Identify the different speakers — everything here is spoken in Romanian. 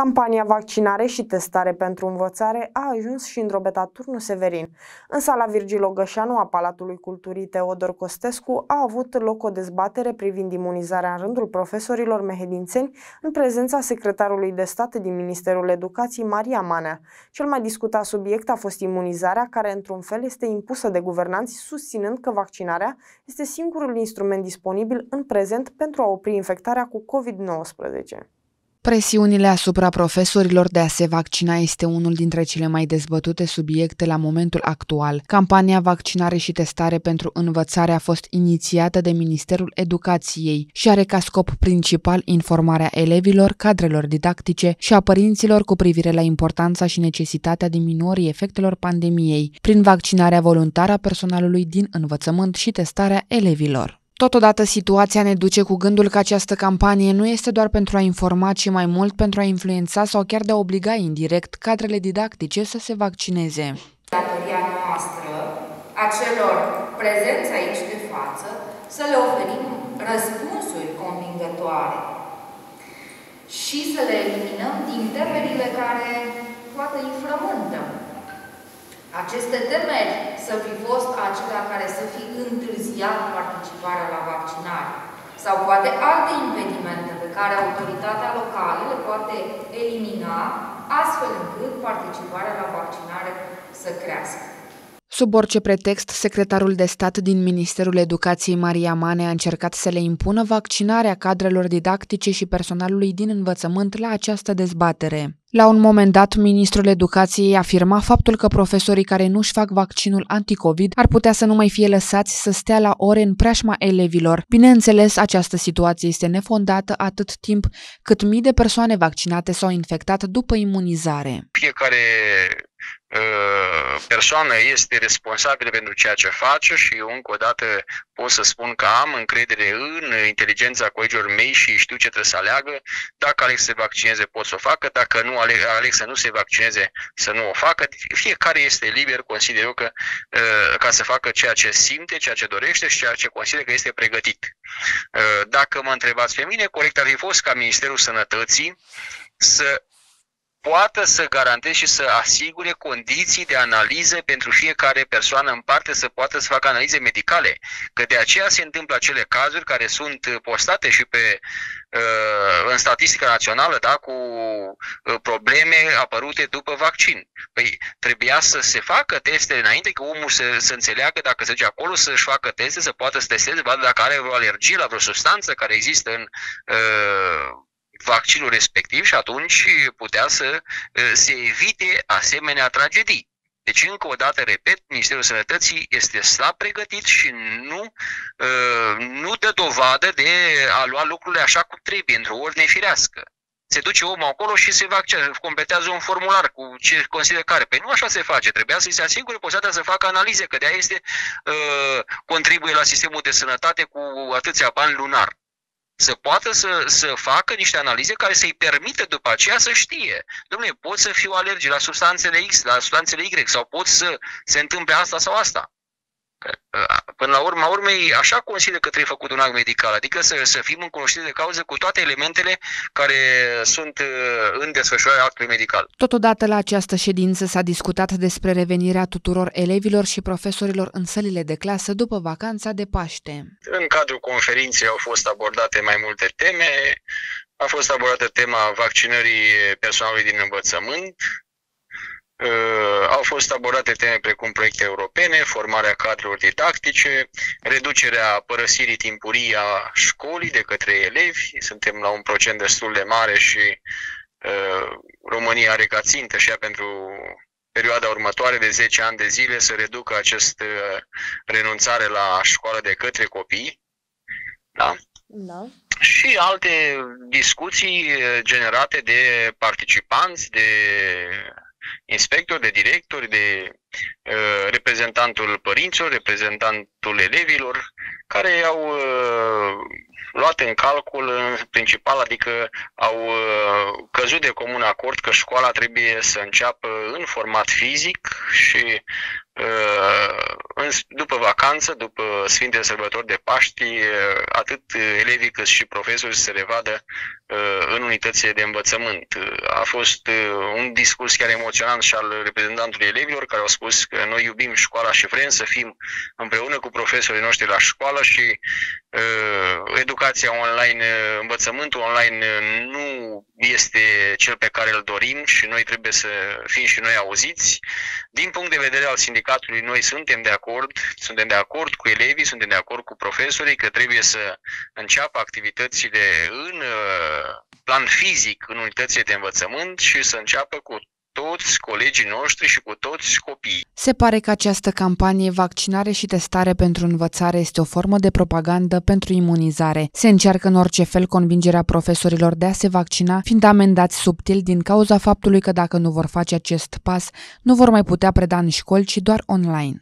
Speaker 1: Campania vaccinare și testare pentru învățare a ajuns și în drobeta Turnu Severin. În sala Virgil Ogășanu a Palatului Culturii Teodor Costescu a avut loc o dezbatere privind imunizarea în rândul profesorilor mehedințeni în prezența secretarului de stat din Ministerul Educației Maria Manea. Cel mai discutat subiect a fost imunizarea, care într-un fel este impusă de guvernanți, susținând că vaccinarea este singurul instrument disponibil în prezent pentru a opri infectarea cu COVID-19.
Speaker 2: Presiunile asupra profesorilor de a se vaccina este unul dintre cele mai dezbătute subiecte la momentul actual. Campania vaccinare și testare pentru învățare a fost inițiată de Ministerul Educației și are ca scop principal informarea elevilor, cadrelor didactice și a părinților cu privire la importanța și necesitatea diminuării efectelor pandemiei prin vaccinarea voluntară a personalului din învățământ și testarea elevilor. Totodată, situația ne duce cu gândul că această campanie nu este doar pentru a informa, ci mai mult pentru a influența sau chiar de a obliga indirect cadrele didactice să se vaccineze.
Speaker 3: Datoria noastră a celor prezenți aici de față să le oferim răspunsuri convingătoare și să le eliminăm din temerile care poate îi frământă. Aceste temeri să fi fost acelea care să fi întârziat participarea la vaccinare sau poate alte impedimente pe care autoritatea locală le poate elimina astfel încât participarea la vaccinare să crească.
Speaker 2: Sub orice pretext, secretarul de stat din Ministerul Educației Maria Mane a încercat să le impună vaccinarea cadrelor didactice și personalului din învățământ la această dezbatere. La un moment dat, ministrul educației afirma faptul că profesorii care nu-și fac vaccinul anticovid ar putea să nu mai fie lăsați să stea la ore în preajma elevilor. Bineînțeles, această situație este nefondată atât timp cât mii de persoane vaccinate s-au infectat după imunizare.
Speaker 4: Fiecare Uh, persoană este responsabilă pentru ceea ce face și eu încă o dată pot să spun că am încredere în inteligența colegilor mei și știu ce trebuie să aleagă. Dacă aleg să se vaccineze, pot să o facă. Dacă nu aleg, aleg să nu se vaccineze, să nu o facă. Fiecare este liber, consider eu, că, uh, ca să facă ceea ce simte, ceea ce dorește și ceea ce consideră că este pregătit. Uh, dacă mă întrebați pe mine, corect ar fi fost ca Ministerul Sănătății să poată să garanteze și să asigure condiții de analiză pentru fiecare persoană în parte să poată să facă analize medicale. Că de aceea se întâmplă acele cazuri care sunt postate și pe, uh, în statistica națională da, cu uh, probleme apărute după vaccin. Păi trebuia să se facă teste înainte, că omul să, să înțeleagă dacă se duce acolo să-și facă teste, să poată să testeze, vadă dacă are o alergie la vreo substanță care există în uh, vaccinul respectiv și atunci putea să se evite asemenea tragedii. Deci, încă o dată, repet, Ministerul Sănătății este slab pregătit și nu, nu dă dovadă de a lua lucrurile așa cum trebuie, într-o ordine firească. Se duce omul acolo și se vaccinează, completează un formular cu ce consideră care. Păi nu așa se face, trebuia să-i se asigure posibilitatea să facă analize, că de aia este, uh, contribuie la sistemul de sănătate cu atâția bani lunar să poată să, să facă niște analize care să-i permită după aceea să știe. Domnule, pot să fiu alergic la substanțele X, la substanțele Y sau pot să se întâmple asta sau asta. Până la urma urmei, așa consider că trebuie făcut un act medical, adică să, să fim în cunoștință de cauză cu toate elementele care sunt uh, în desfășurare actului medical.
Speaker 2: Totodată la această ședință s-a discutat despre revenirea tuturor elevilor și profesorilor în sălile de clasă după vacanța de Paște.
Speaker 4: În cadrul conferinței au fost abordate mai multe teme, a fost abordată tema vaccinării personalului din învățământ, Uh, au fost abordate teme precum proiecte europene, formarea cadrelor didactice, reducerea părăsirii timpurii a școlii de către elevi. Suntem la un procent destul de mare și uh, România are ca țintă și ea pentru perioada următoare de 10 ani de zile să reducă acest uh, renunțare la școală de către copii. Da? Da. Și alte discuții uh, generate de participanți, de inspectori, de directori, de uh, reprezentantul părinților, reprezentantul elevilor, care au uh, luat în calcul în principal, adică au uh, căzut de comun acord că școala trebuie să înceapă în format fizic și după vacanță, după Sfintele Sărbători de Paști, atât elevii cât și profesorii se revadă în unitățile de învățământ. A fost un discurs chiar emoționant și al reprezentantului elevilor care au spus că noi iubim școala și vrem să fim împreună cu profesorii noștri la școală și educația online, învățământul online nu este cel pe care îl dorim și noi trebuie să fim și noi auziți. Din punct de vedere al sindicatului, noi suntem de acord, suntem de acord cu elevii, suntem de acord cu profesorii că trebuie să înceapă activitățile în plan fizic în unitățile de învățământ și să înceapă cu toți colegii noștri și cu toți copiii.
Speaker 2: Se pare că această campanie vaccinare și testare pentru învățare este o formă de propagandă pentru imunizare. Se încearcă în orice fel convingerea profesorilor de a se vaccina, fiind amendați subtil din cauza faptului că dacă nu vor face acest pas, nu vor mai putea preda în școli, ci doar online.